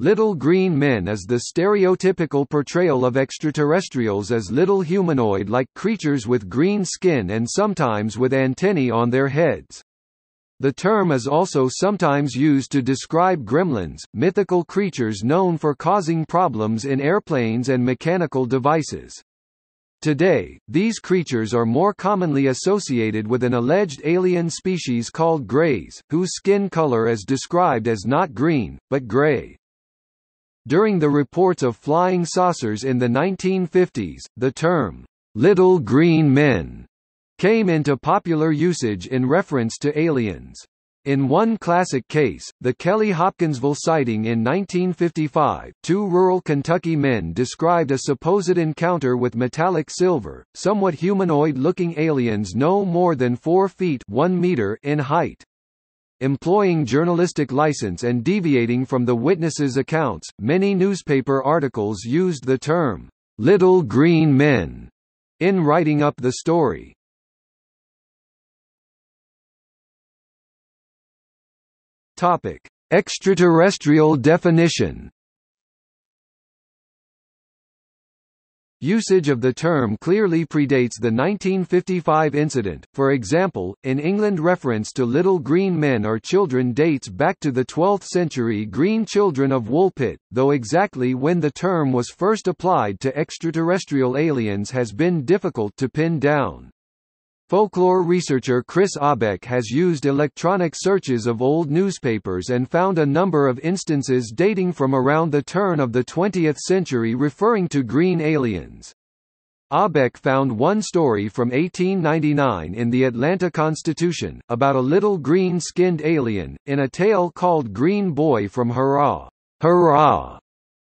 Little Green Men is the stereotypical portrayal of extraterrestrials as little humanoid-like creatures with green skin and sometimes with antennae on their heads. The term is also sometimes used to describe gremlins, mythical creatures known for causing problems in airplanes and mechanical devices. Today, these creatures are more commonly associated with an alleged alien species called greys, whose skin color is described as not green, but gray. During the reports of flying saucers in the 1950s, the term, "'Little Green Men' came into popular usage in reference to aliens. In one classic case, the Kelly-Hopkinsville sighting in 1955, two rural Kentucky men described a supposed encounter with metallic silver, somewhat humanoid-looking aliens no more than 4 feet 1 meter in height. Employing journalistic license and deviating from the witnesses' accounts, many newspaper articles used the term, "'Little Green Men' in writing up the story. Topic: Extraterrestrial definition. Usage of the term clearly predates the 1955 incident, for example, in England reference to little green men or children dates back to the 12th century Green Children of Woolpit, though exactly when the term was first applied to extraterrestrial aliens has been difficult to pin down. Folklore researcher Chris Aubeck has used electronic searches of old newspapers and found a number of instances dating from around the turn of the 20th century referring to green aliens. Aubeck found one story from 1899 in the Atlanta Constitution, about a little green-skinned alien, in a tale called Green Boy from Hurrah, Hurrah,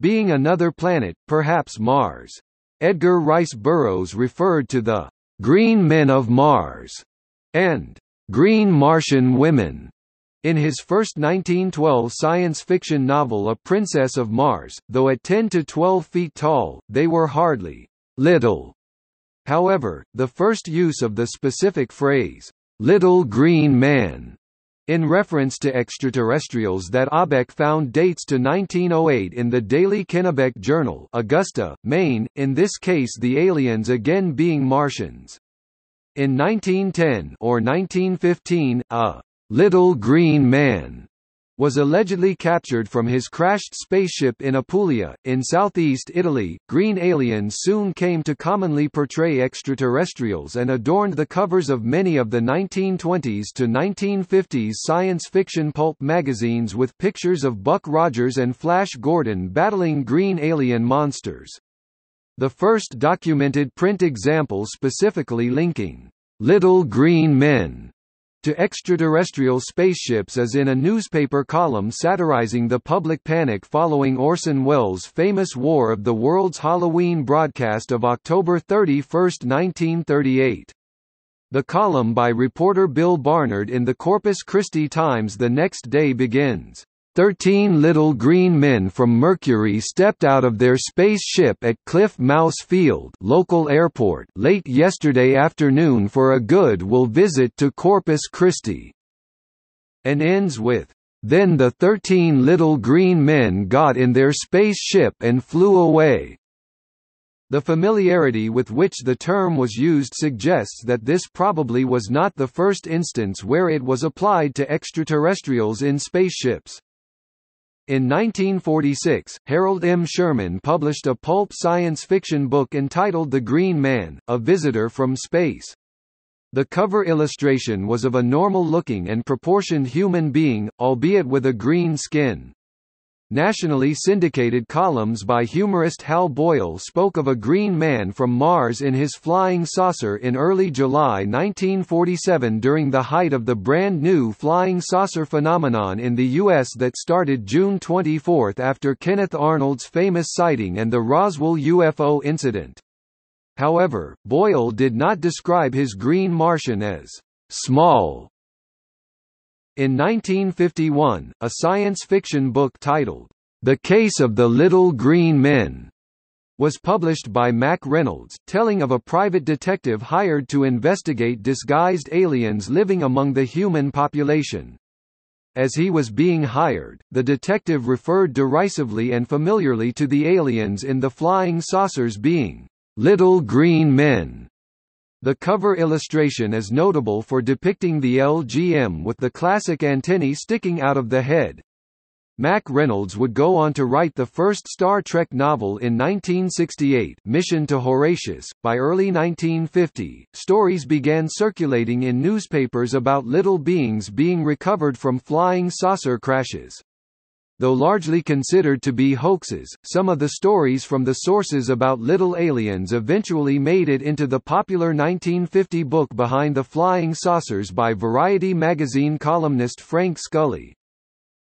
being another planet, perhaps Mars. Edgar Rice Burroughs referred to the Green Men of Mars, and Green Martian Women. In his first 1912 science fiction novel A Princess of Mars, though at 10 to 12 feet tall, they were hardly little. However, the first use of the specific phrase, little green man, in reference to extraterrestrials that Aubeck found dates to 1908 in the Daily Kennebec Journal Augusta, Maine, in this case the aliens again being Martians. In 1910 or 1915, a «little green man» was allegedly captured from his crashed spaceship in Apulia, in southeast Italy. Green aliens soon came to commonly portray extraterrestrials and adorned the covers of many of the 1920s to 1950s science fiction pulp magazines with pictures of Buck Rogers and Flash Gordon battling green alien monsters. The first documented print example specifically linking little green men to extraterrestrial spaceships is in a newspaper column satirizing the public panic following Orson Welles' famous War of the Worlds Halloween broadcast of October 31, 1938. The column by reporter Bill Barnard in the Corpus Christi Times the next day begins. Thirteen little green men from Mercury stepped out of their spaceship at Cliff Maus Field local airport late yesterday afternoon for a goodwill visit to Corpus Christi. And ends with, Then the thirteen little green men got in their spaceship and flew away. The familiarity with which the term was used suggests that this probably was not the first instance where it was applied to extraterrestrials in spaceships. In 1946, Harold M. Sherman published a pulp science fiction book entitled The Green Man, A Visitor from Space. The cover illustration was of a normal-looking and proportioned human being, albeit with a green skin. Nationally syndicated columns by humorist Hal Boyle spoke of a green man from Mars in his flying saucer in early July 1947 during the height of the brand new flying saucer phenomenon in the U.S. that started June 24 after Kenneth Arnold's famous sighting and the Roswell UFO incident. However, Boyle did not describe his green Martian as small in 1951, a science fiction book titled, The Case of the Little Green Men, was published by Mack Reynolds, telling of a private detective hired to investigate disguised aliens living among the human population. As he was being hired, the detective referred derisively and familiarly to the aliens in the flying saucers being little green men. The cover illustration is notable for depicting the LGM with the classic antennae sticking out of the head. Mack Reynolds would go on to write the first Star Trek novel in 1968, Mission to Horatius. By early 1950, stories began circulating in newspapers about little beings being recovered from flying saucer crashes. Though largely considered to be hoaxes, some of the stories from the sources about little aliens eventually made it into the popular 1950 book Behind the Flying Saucers by Variety magazine columnist Frank Scully.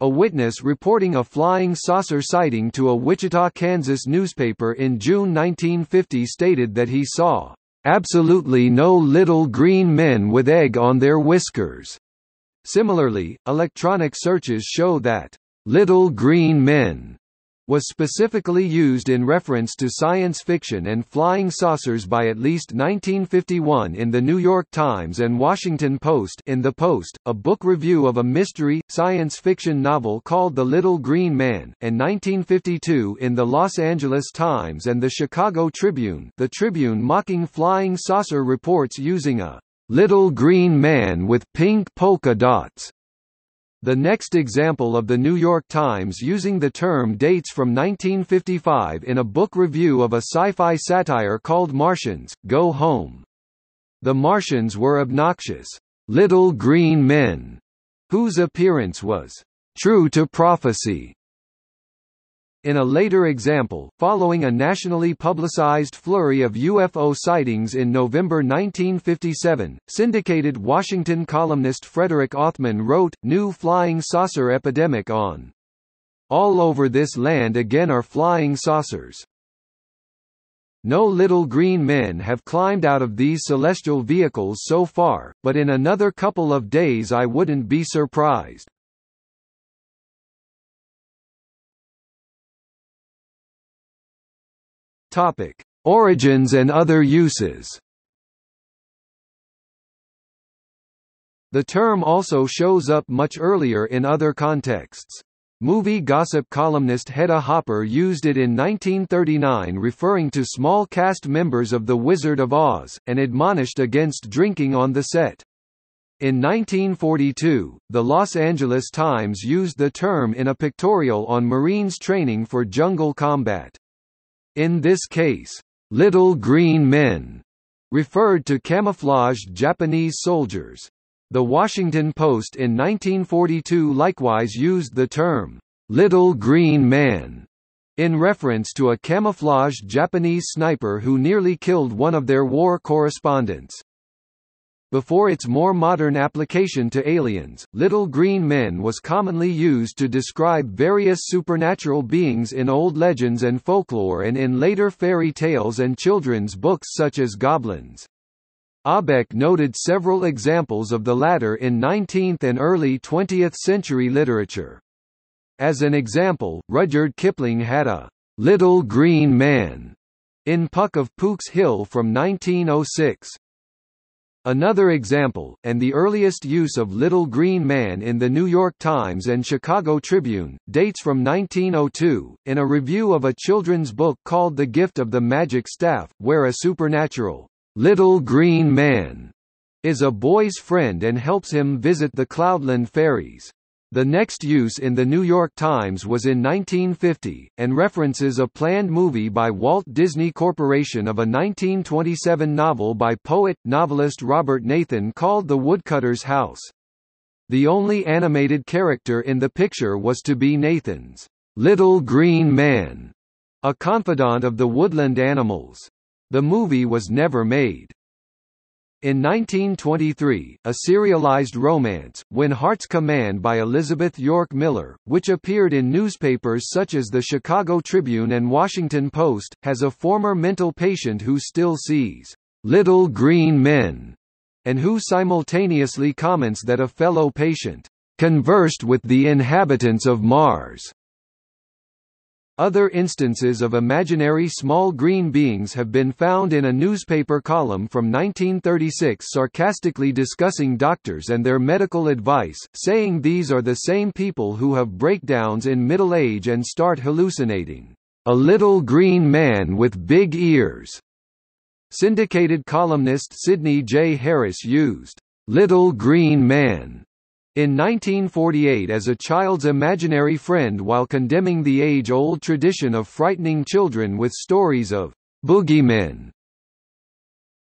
A witness reporting a flying saucer sighting to a Wichita, Kansas newspaper in June 1950 stated that he saw absolutely no little green men with egg on their whiskers. Similarly, electronic searches show that little green men was specifically used in reference to science fiction and flying saucers by at least 1951 in The New York Times and Washington Post. In The Post, a book review of a mystery, science fiction novel called The Little Green Man, and 1952 in the Los Angeles Times and the Chicago Tribune. The Tribune mocking flying saucer reports using a little green man with pink polka dots the next example of the New York Times using the term dates from 1955 in a book review of a sci-fi satire called Martians, Go Home. The Martians were obnoxious, little green men, whose appearance was true to prophecy. In a later example, following a nationally publicized flurry of UFO sightings in November 1957, syndicated Washington columnist Frederick Othman wrote, New Flying Saucer Epidemic on. All over this land again are flying saucers. No little green men have climbed out of these celestial vehicles so far, but in another couple of days I wouldn't be surprised. Topic: Origins and other uses. The term also shows up much earlier in other contexts. Movie gossip columnist Hedda Hopper used it in 1939 referring to small cast members of The Wizard of Oz, and admonished against drinking on the set. In 1942, the Los Angeles Times used the term in a pictorial on Marines training for jungle combat. In this case, little green men referred to camouflaged Japanese soldiers. The Washington Post in 1942 likewise used the term, little green man, in reference to a camouflaged Japanese sniper who nearly killed one of their war correspondents. Before its more modern application to aliens, little green men was commonly used to describe various supernatural beings in old legends and folklore and in later fairy tales and children's books such as goblins. Aubeck noted several examples of the latter in 19th and early 20th century literature. As an example, Rudyard Kipling had a little green man in Puck of Pook's Hill from 1906. Another example, and the earliest use of Little Green Man in the New York Times and Chicago Tribune, dates from 1902, in a review of a children's book called The Gift of the Magic Staff, where a supernatural, Little Green Man, is a boy's friend and helps him visit the Cloudland fairies. The next use in the New York Times was in 1950, and references a planned movie by Walt Disney Corporation of a 1927 novel by poet-novelist Robert Nathan called The Woodcutter's House. The only animated character in the picture was to be Nathan's little green man, a confidant of the woodland animals. The movie was never made. In 1923, a serialized romance, When Hearts Command by Elizabeth York Miller, which appeared in newspapers such as the Chicago Tribune and Washington Post, has a former mental patient who still sees little green men, and who simultaneously comments that a fellow patient conversed with the inhabitants of Mars. Other instances of imaginary small green beings have been found in a newspaper column from 1936 sarcastically discussing doctors and their medical advice, saying these are the same people who have breakdowns in middle age and start hallucinating. A little green man with big ears. Syndicated columnist Sidney J. Harris used, "'Little Green Man' in 1948 as a child's imaginary friend while condemning the age-old tradition of frightening children with stories of boogeymen.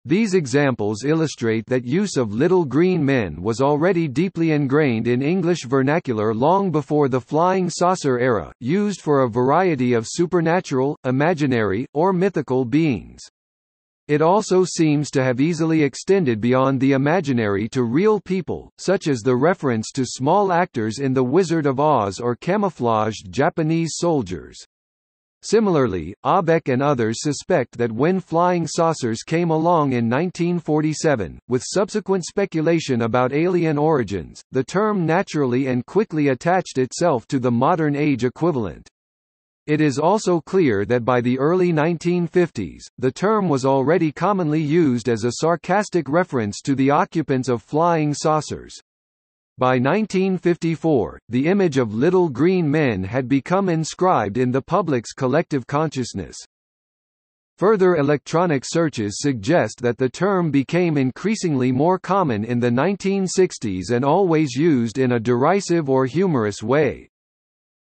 These examples illustrate that use of little green men was already deeply ingrained in English vernacular long before the flying saucer era, used for a variety of supernatural, imaginary, or mythical beings. It also seems to have easily extended beyond the imaginary to real people, such as the reference to small actors in The Wizard of Oz or camouflaged Japanese soldiers. Similarly, Aubeck and others suspect that when flying saucers came along in 1947, with subsequent speculation about alien origins, the term naturally and quickly attached itself to the modern age equivalent. It is also clear that by the early 1950s, the term was already commonly used as a sarcastic reference to the occupants of flying saucers. By 1954, the image of little green men had become inscribed in the public's collective consciousness. Further electronic searches suggest that the term became increasingly more common in the 1960s and always used in a derisive or humorous way.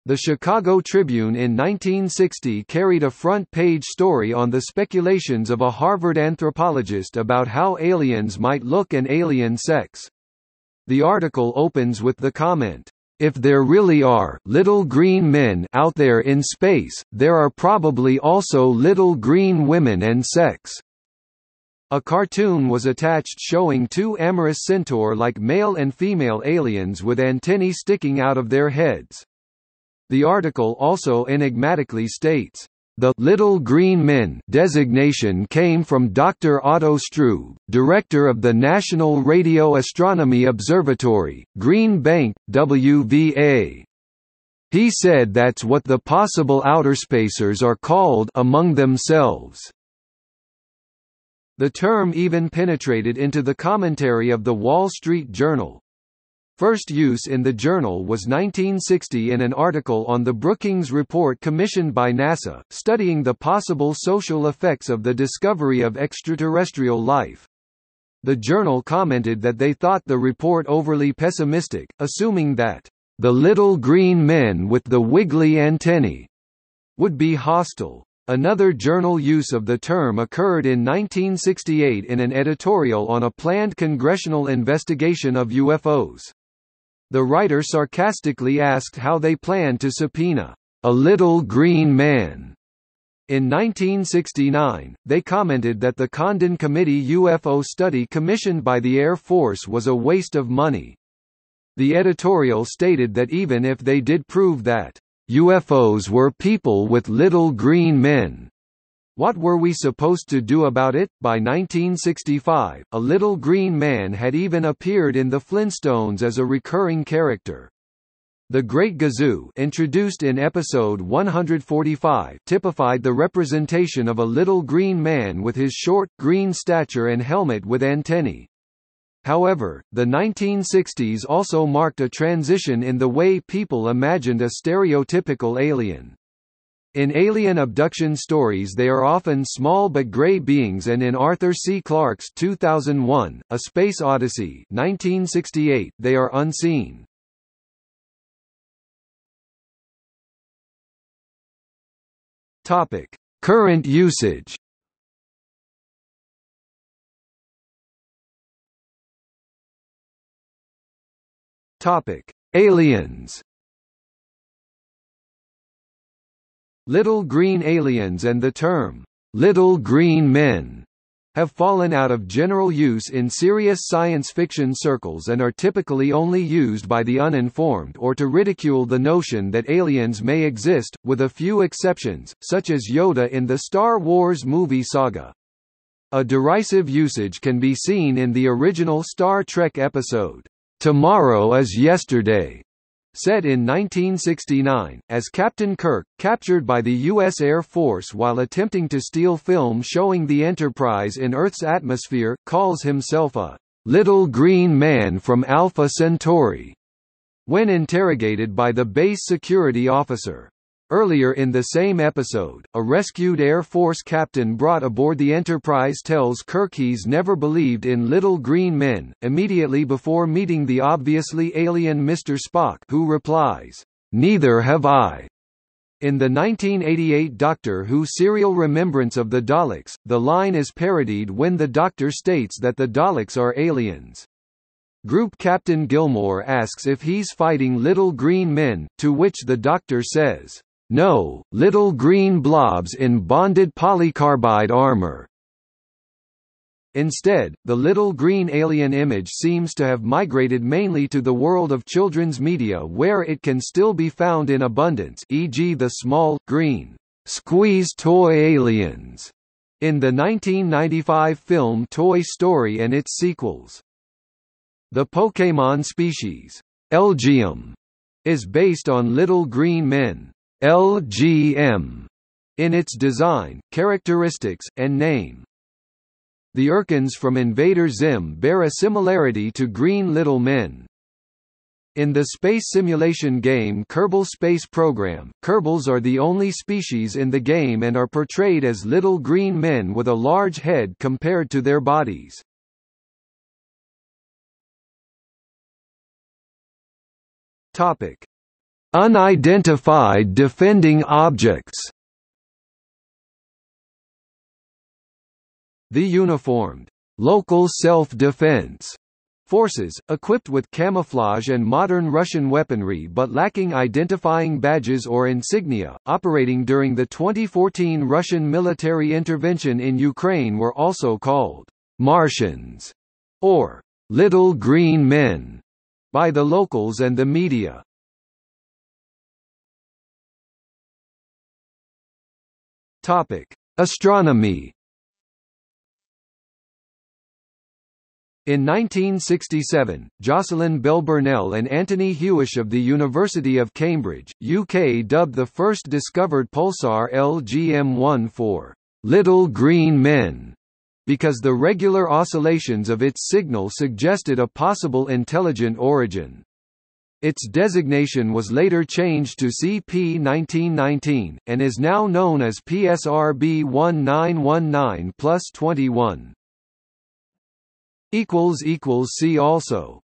The Chicago Tribune in 1960 carried a front-page story on the speculations of a Harvard anthropologist about how aliens might look and alien sex. The article opens with the comment, if there really are little green men out there in space, there are probably also little green women and sex. A cartoon was attached showing two amorous centaur-like male and female aliens with antennae sticking out of their heads. The article also enigmatically states, the «Little Green Men» designation came from Dr. Otto Struve, director of the National Radio Astronomy Observatory, Green Bank, WVA. He said that's what the possible outerspacers are called among themselves. The term even penetrated into the commentary of The Wall Street Journal, First use in the journal was 1960 in an article on the Brookings Report commissioned by NASA, studying the possible social effects of the discovery of extraterrestrial life. The journal commented that they thought the report overly pessimistic, assuming that, "...the little green men with the wiggly antennae," would be hostile. Another journal use of the term occurred in 1968 in an editorial on a planned congressional investigation of UFOs. The writer sarcastically asked how they planned to subpoena a little green man. In 1969, they commented that the Condon Committee UFO study commissioned by the Air Force was a waste of money. The editorial stated that even if they did prove that UFOs were people with little green men, what were we supposed to do about it? By 1965, a little green man had even appeared in the Flintstones as a recurring character. The Great Gazoo introduced in episode 145 typified the representation of a little green man with his short, green stature and helmet with antennae. However, the 1960s also marked a transition in the way people imagined a stereotypical alien. In alien abduction stories they are often small but gray beings and in Arthur C. Clarke's 2001, A Space Odyssey 1968, they are unseen. Current usage. Aliens. Little green aliens and the term, "'Little Green Men' have fallen out of general use in serious science fiction circles and are typically only used by the uninformed or to ridicule the notion that aliens may exist, with a few exceptions, such as Yoda in the Star Wars movie saga. A derisive usage can be seen in the original Star Trek episode, "'Tomorrow is Yesterday' Set in 1969, as Captain Kirk, captured by the U.S. Air Force while attempting to steal film showing the Enterprise in Earth's atmosphere, calls himself a little green man from Alpha Centauri when interrogated by the base security officer. Earlier in the same episode, a rescued Air Force captain brought aboard the Enterprise tells Kirk he's never believed in little green men, immediately before meeting the obviously alien Mr. Spock who replies, "'Neither have I'". In the 1988 Doctor Who serial Remembrance of the Daleks, the line is parodied when the Doctor states that the Daleks are aliens. Group Captain Gilmore asks if he's fighting little green men, to which the Doctor says, "No, little green blobs in bonded polycarbide armor." Instead, the little green alien image seems to have migrated mainly to the world of children's media where it can still be found in abundance e.g. the small, green, squeeze toy aliens in the 1995 film Toy Story and its sequels. The Pokémon species, Elgyem, is based on Little Green Men, LGM, in its design, characteristics, and name. The Irkens from Invader Zim bear a similarity to green little men. In the space simulation game Kerbal Space Program, Kerbals are the only species in the game and are portrayed as little green men with a large head compared to their bodies. Topic: Unidentified defending objects. The uniformed local self-defense forces, equipped with camouflage and modern Russian weaponry but lacking identifying badges or insignia, operating during the 2014 Russian military intervention in Ukraine were also called Martians or Little Green Men by the locals and the media. Topic: Astronomy. In 1967, Jocelyn Bell Burnell and Anthony Hewish of the University of Cambridge, UK dubbed the first discovered pulsar LGM-1 for «little green men» because the regular oscillations of its signal suggested a possible intelligent origin. Its designation was later changed to CP 1919, and is now known as PSRB 1919 plus 21. See also